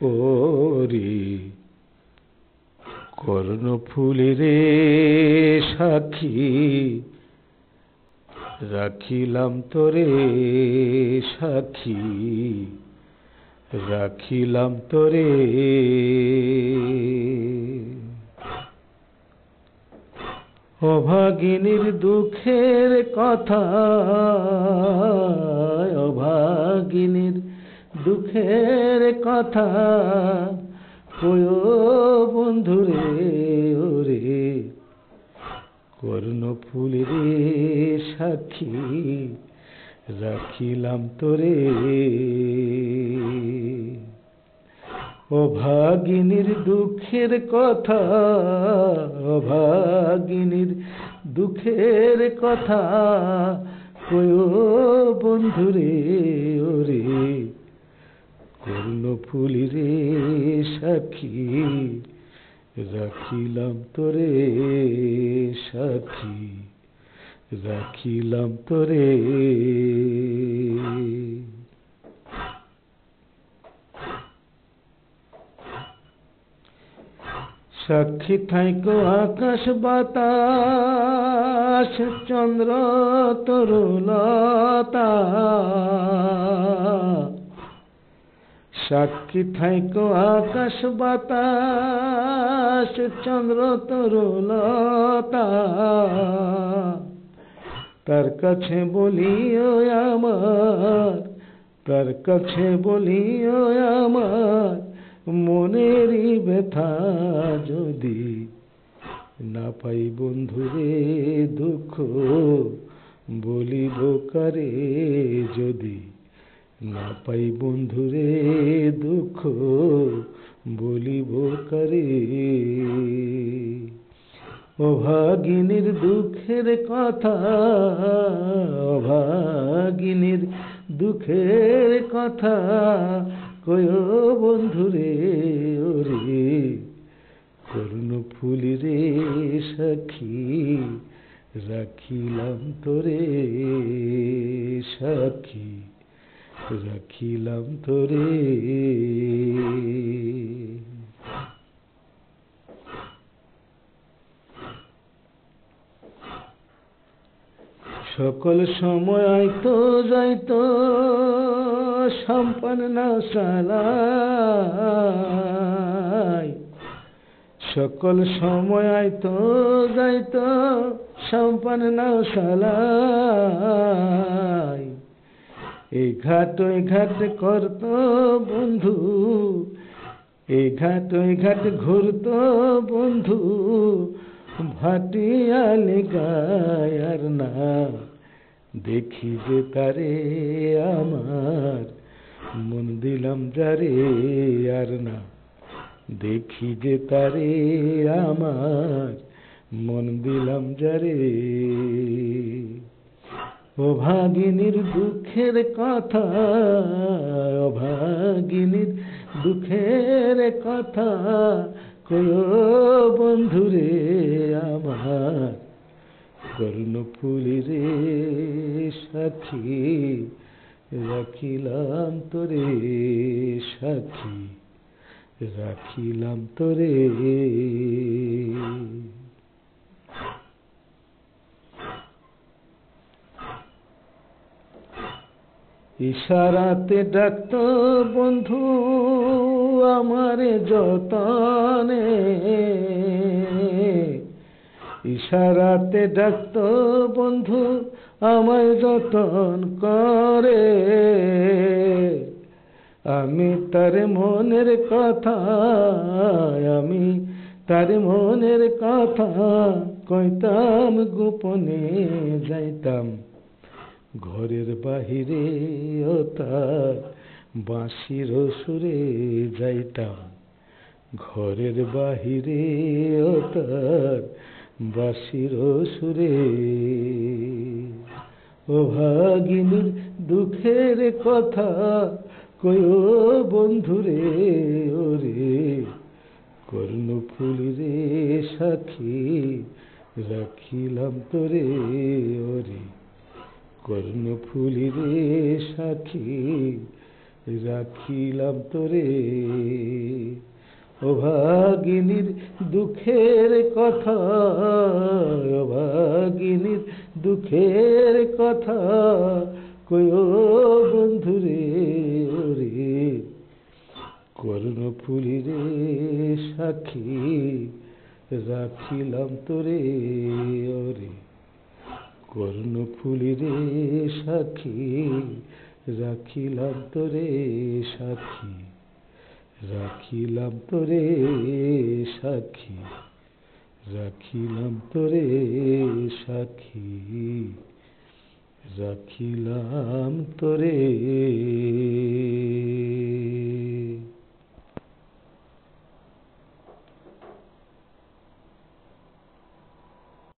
ওরে কর্ণফুলে রে সাক্ষী রাখিলাম তোরে সাক্ষী রাখিলাম তোরে। অভাগিনীর দুঃখের কথা অভাগিনীর দুঃখের কথা। কয়ো বন্ধুরে ওরে কর্ণফুল রে। সাক্ষী রাখিলাম তোরে। অভাগিনীর দুঃখের কথা অভাগিনীর দুঃখের কথা। কয়ো বন্ধুরে ওরে কর্ণফুল রে সাক্ষী রাখিলাম তোরে সাক্ষী রাখিলাম তোরে। সাক্ষী থাইকো আকাশ বাতাস চন্দ্র তরুলতা সাক্ষী থাইকো আকাশ বাতাস, চন্দ্র তরুলতা তার কাছে বলিও আমার, তার কাছে বলিও আমার, মনেরই ব্যথা যদি না পাই বন্ধুরে দুঃখ, বলিব কারে যদি? না পাই বন্ধুরে দুঃখ, বলিব কারে? অভাগিনীর দুঃখের কথা অভাগিনীর দুঃখের কথা কয় বন্ধুরে ওরে কর্ণফুল রে? সাক্ষী রাখিলাম তোরে সাক্ষী রাখিলাম তোরে। সকল সময় আইতো যাইতো সম্পন্ন সালাই সকল সময় আইতো যাইতো সম্পন্ন সালাই এই ঘাট, ওই ঘাট করত বন্ধু। এই ঘাট, ওই ঘাট ঘুরত বন্ধু। ভাটিয়ালে গায়ার না। দেখি যে তারে আমার, মন দিলাম যারে আর না। দেখি যে তারে আমার, মন দিলাম যারে। অভাগিনীর দুঃখের কথা, অভাগিনীর দুঃখের কথা, কয় বন্ধুরে আমার কর্ণফুল রে সাক্ষী রাখিলাম তোরে সাক্ষী রাখিলাম তোরে। ইশারাতে ডাকত, বন্ধু, আমারে যতনে। ইশারাতে ডাকত, বন্ধু, আমার যতন করে। আমি তার মনের কথা, আমি তার মনের কথা কইতাম, গোপনে যাইতাম। ঘরের বাহিরে তার বাঁশির সুরে যাইতাম ঘরের বাহিরে তার বাঁশির সুরে। ও ভাগিনীর দুঃখের কথা কয় বন্ধুরে, ওরে কর্ণফুল রে সাক্ষী রাখিলাম তোরে, ওরে কর্ণফুল রে সাক্ষী রাখিলাম তোরে। অভাগিনীর দুঃখের কথা অভাগিনীর দুঃখের কথা কয়ো বন্ধুরে ওরে কর্ণফুলি রে সাক্ষী রাখিলাম তোরে ওরে কর্ণফুলি রে সাক্ষী রাখিলাম তোরে সাক্ষী রাখিলাম তোরে সাক্ষী রাখিলাম তোরে সাক্ষী রাখিলাম তোরে